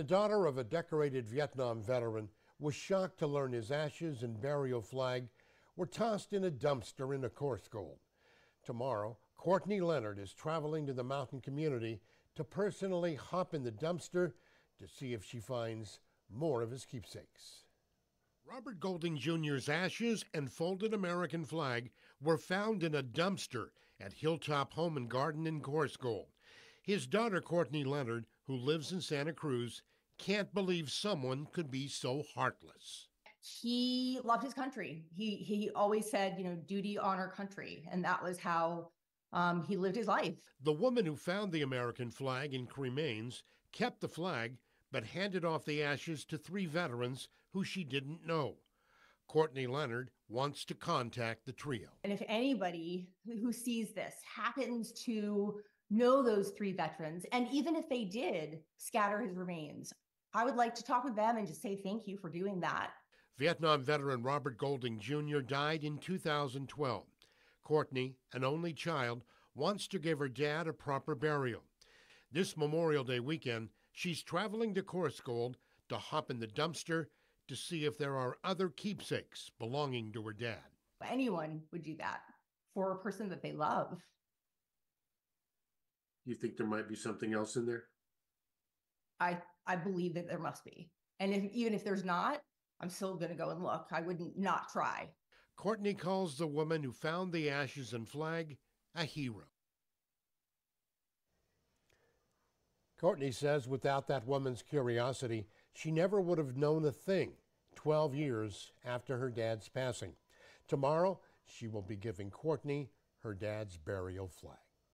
The daughter of a decorated Vietnam veteran was shocked to learn his ashes and burial flag were tossed in a dumpster in Coarsegold. Tomorrow, Courtney Leonard is traveling to the mountain community to personally hop in the dumpster to see if she finds more of his keepsakes. Robert Golding Jr.'s ashes and folded American flag were found in a dumpster at Hilltop Home and Garden in Coarsegold. His daughter, Courtney Leonard, who lives in Santa Cruz, can't believe someone could be so heartless. He loved his country. He he always said, you know, duty, honor, country, and that was how um, he lived his life. The woman who found the American flag in cremains kept the flag, but handed off the ashes to three veterans who she didn't know. Courtney Leonard wants to contact the trio. And if anybody who sees this happens to know those three veterans, and even if they did scatter his remains, I would like to talk with them and just say thank you for doing that. Vietnam veteran Robert Golding Jr. died in 2012. Courtney, an only child, wants to give her dad a proper burial. This Memorial Day weekend, she's traveling to Coarsegold to hop in the dumpster to see if there are other keepsakes belonging to her dad. Anyone would do that for a person that they love. You think there might be something else in there? I I believe that there must be. And if, even if there's not, I'm still going to go and look. I wouldn't not try. Courtney calls the woman who found the ashes and flag a hero. Courtney says without that woman's curiosity, she never would have known a thing 12 years after her dad's passing. Tomorrow, she will be giving Courtney her dad's burial flag.